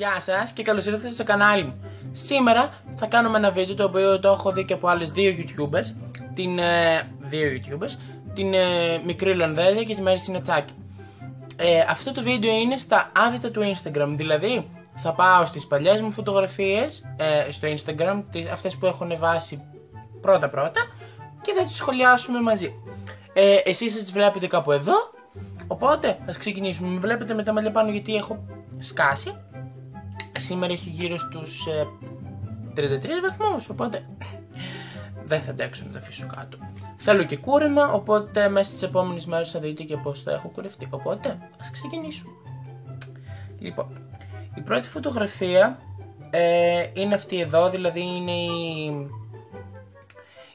Γεια σας και καλώς ήρθατε στο κανάλι μου. Σήμερα θα κάνουμε ένα βίντεο το οποίο το έχω δει και από άλλες δύο YouTubers. Την, ε, δύο YouTubers. Την ε, μικρή Λονδέζα και τη Μέρη Συνετσάκη. Ε, αυτό το βίντεο είναι στα άδυτα του Instagram. Δηλαδή θα πάω στις παλιές μου φωτογραφίες ε, στο Instagram, τις, αυτές που έχω ανεβάσει πρώτα πρώτα και θα τις σχολιάσουμε μαζί. Ε, εσείς θα τις βλέπετε κάπου εδώ, οπότε ας ξεκινήσουμε. Με βλέπετε με τα μαλλιά πάνω γιατί έχω σκάσει σήμερα έχει γύρω στους ε, 33 βαθμούς, οπότε δεν θα αντέξω να τα αφήσω κάτω. Θέλω και κούρεμα, οπότε μέσα στις επόμενες μέρες θα δείτε και πώς θα έχω κουρευτεί. Οπότε, ας ξεκινήσουμε. Λοιπόν, η πρώτη φωτογραφία ε, είναι αυτή εδώ, δηλαδή είναι η,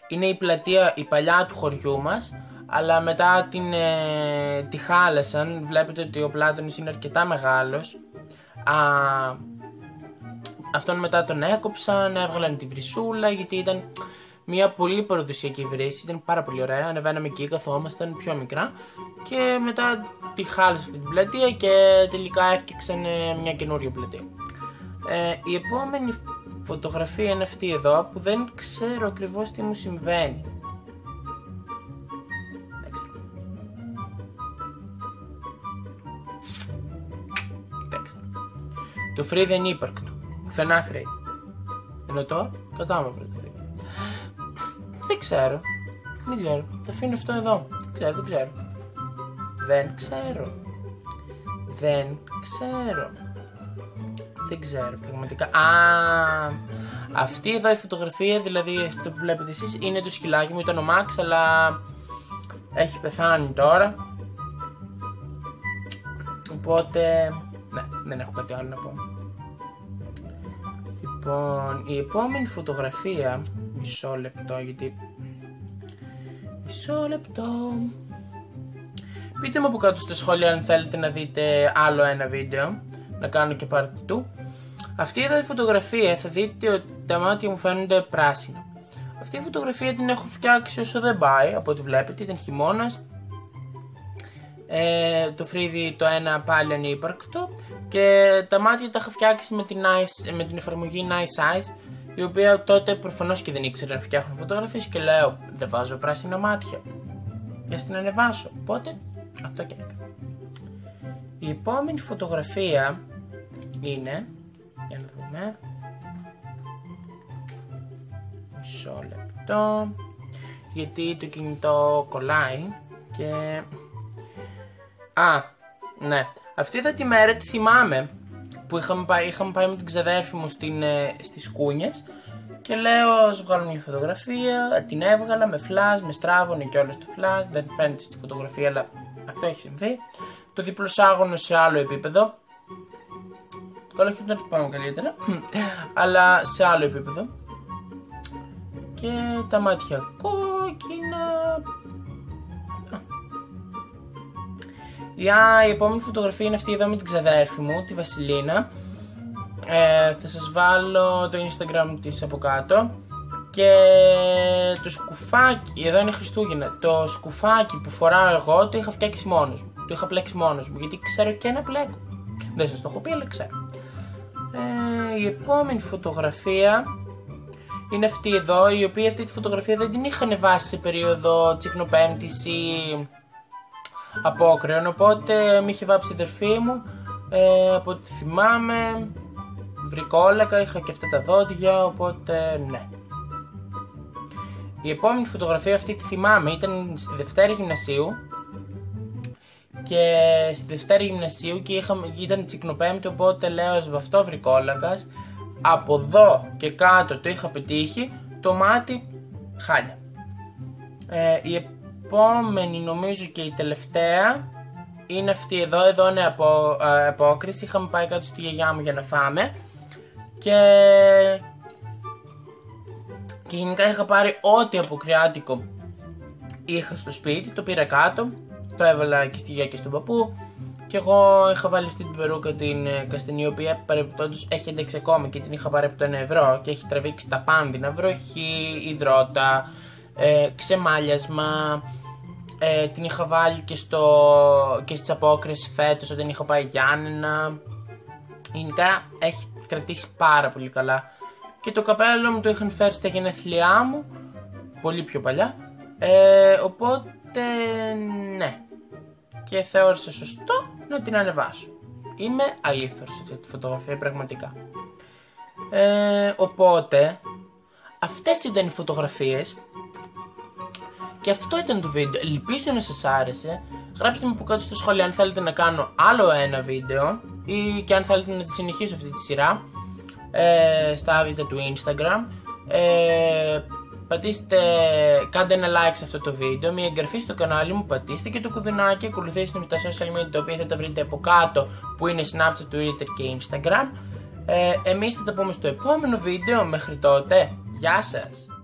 είναι η πλατεία, η παλιά του χωριού μας, αλλά μετά την, ε, τη χάλασαν, βλέπετε ότι ο Πλάτωνης είναι αρκετά μεγάλος. Α, Αυτόν μετά τον έκοψαν, έβγαλαν τη βρυσούλα γιατί ήταν μια πολύ παραδοσιακή βρύση, ήταν πάρα πολύ ωραία. Ανεβαίναμε εκεί, καθόμασταν πιο μικρά και μετά τη χάλασε αυτή την πλατεία και τελικά έφτιαξαν μια καινούργια πλατεία. Ε, η επόμενη φωτογραφία είναι αυτή εδώ που δεν ξέρω ακριβώς τι μου συμβαίνει. Το free δεν ύπαρκτο. Πουθενά free. Ενώ το κατάμα free. Δεν ξέρω. Δεν ξέρω. Το αφήνω αυτό εδώ. Δεν ξέρω, δεν ξέρω. Δεν ξέρω. Δεν ξέρω. Δεν ξέρω πραγματικά. Α, αυτή εδώ η φωτογραφία, δηλαδή αυτό που βλέπετε εσείς, είναι το σκυλάκι μου, ήταν ο Μάξ, αλλά έχει πεθάνει τώρα. Οπότε, ναι, δεν έχω κάτι άλλο να πω. Λοιπόν, η επόμενη φωτογραφία, μισό λεπτό γιατί... Μισό λεπτό... Πείτε μου από κάτω στα σχόλια αν θέλετε να δείτε άλλο ένα βίντεο, να κάνω και part 2. Αυτή εδώ η φωτογραφία θα δείτε ότι τα μάτια μου φαίνονται πράσινα. Αυτή η φωτογραφία την έχω φτιάξει όσο δεν πάει, από ό,τι βλέπετε, ήταν χειμώνας. Ε, το φρύδι το ένα πάλι ανύπαρκτο και τα μάτια τα είχα φτιάξει με την, nice, με την εφαρμογή Nice Eyes η οποία τότε προφανώς και δεν ήξερε να φτιάχνω φωτογραφίες και λέω δεν βάζω πράσινα μάτια. Για την ανεβάσω οπότε αυτό και έκανα. Η επόμενη φωτογραφία είναι για να δούμε μισό λεπτό γιατί το κινητό κολλάει και α ναι. Αυτή εδώ τη μέρα τη θυμάμαι που είχαμε πάει, είχαμε πάει με την ξαδέρφη μου στην, ε, στις κούνιες και λέω ας βγάλω μια φωτογραφία, την έβγαλα με φλάς, με στράβωνε και όλο το φλάς, δεν φαίνεται στη φωτογραφία αλλά αυτό έχει συμβεί. Το διπλοσάγωνο σε άλλο επίπεδο, Καλό όχι δεν πάμε καλύτερα, αλλά σε άλλο επίπεδο. Και τα μάτια κόκκινα, Για η επόμενη φωτογραφία είναι αυτή εδώ με την ξαδέρφη μου, τη Βασιλίνα. Ε, θα σας βάλω το instagram της από κάτω. Και το σκουφάκι, εδώ είναι Χριστούγεννα, το σκουφάκι που φοράω εγώ το είχα φτιάξει μόνος μου. Το είχα πλέξει μόνος μου, γιατί ξέρω και ένα πλέκο. Δεν σας το έχω πει, αλλά ξέρω. Ε, η επόμενη φωτογραφία είναι αυτή εδώ, η οποία αυτή τη φωτογραφία δεν την είχα ανεβάσει σε περίοδο τσικνοπέμπτης ή απόκρεων, οπότε με είχε βάψει η αδερφή μου, ε, από ό,τι θυμάμαι, βρικόλακα, είχα και αυτά τα δόντια, οπότε ναι. Η επόμενη φωτογραφία αυτή τη θυμάμαι, ήταν στη Δευτέρα Γυμνασίου. Και στη Δευτέρα Γυμνασίου και είχαμε, ήταν τσικνοπέμπτη οπότε λέω σβαυτό βρικόλακας από εδώ και κάτω το είχα πετύχει το μάτι χάλια. Ε, η επόμενη νομίζω και η τελευταία είναι αυτή εδώ, εδώ είναι απο, ε, απόκριση, είχαμε πάει κάτω στη γιαγιά μου για να φάμε. Και, και γενικά είχα πάρει ό,τι αποκριάτικο είχα στο σπίτι, το πήρα κάτω, το έβαλα και στη γιαγιά και στον παππού. Και εγώ είχα βάλει αυτή την περούκα την ε, καστανή, η οποία παρεμπιπτόντως έχει ένταξει ακόμα και την είχα πάρει από το 1 ευρώ και έχει τραβήξει τα πάνδυνα, βροχή, υδρότα, ε, ξεμάλιασμα, ε, την είχα βάλει και, στο, και στις απόκριες φέτος όταν είχα πάει Γιάννενα. γενικά έχει κρατήσει πάρα πολύ καλά. Και το καπέλο μου το είχαν φέρει στα γενέθλιά μου, πολύ πιο παλιά. Ε, οπότε, ναι. Και θεώρησα σωστό να την ανεβάσω. Είμαι αλήθως σε αυτή τη φωτογραφία, πραγματικά. Ε, οπότε, αυτές ήταν οι φωτογραφίες και αυτό ήταν το βίντεο. Ελπίζω να σας άρεσε. Γράψτε μου από κάτω στο σχόλιο αν θέλετε να κάνω άλλο ένα βίντεο ή και αν θέλετε να τη συνεχίσω αυτή τη σειρά ε, στα άδεια του Instagram. Ε, πατήστε, κάντε ένα like σε αυτό το βίντεο, μια εγγραφή στο κανάλι μου, πατήστε και το κουδουνάκι, ακολουθήστε με τα social media τα οποία θα τα βρείτε από κάτω που είναι Snapchat, Twitter και Instagram. Ε, εμείς θα τα πούμε στο επόμενο βίντεο, μέχρι τότε, γεια σας!